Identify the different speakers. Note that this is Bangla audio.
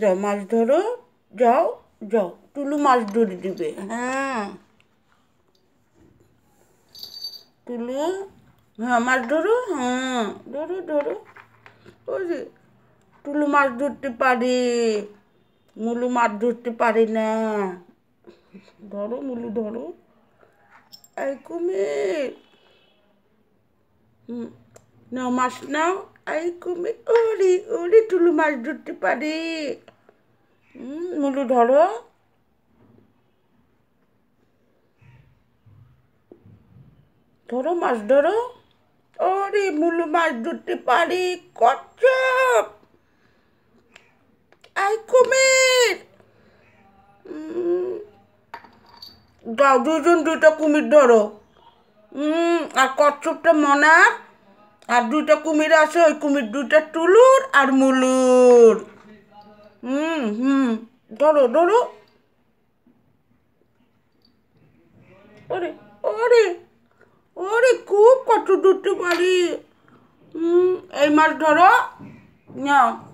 Speaker 1: যাও, মাছ ধরো, যাও যাও। টুলু মাছ ধরে দিবে। হ্যাঁ। টুলু হ্যাঁ মাছ ধরো হ্যাঁ ধরো ধরো। ওই টুলু মাছ ধরতে পারে, মুলু মাছ ধরতে পারে না। ধরো, মুলু ধরো। এই কুমির। নাও মাছ, নাও। এই কুমির ওরে ওরে টুলু মাছ ধরতে পারে। মুলু ধরো। ধরো, মাছ ধরো। ওরে, মুলু মাছ ধরতে পারে, কচ্ছপ। এই কুমির দুজন দুইটা কুমির ধরো। আর কচ্ছপটা মনার। আর দুটা কুমির আছে, ওই কুমির দুইটা টুলুর আর মুলুর। হুম হুম। ধরো ধরো। ওরে ওরে ওরে, খুব কত দূরতে পারি। হুম, এই মাছ ধরো। নাও।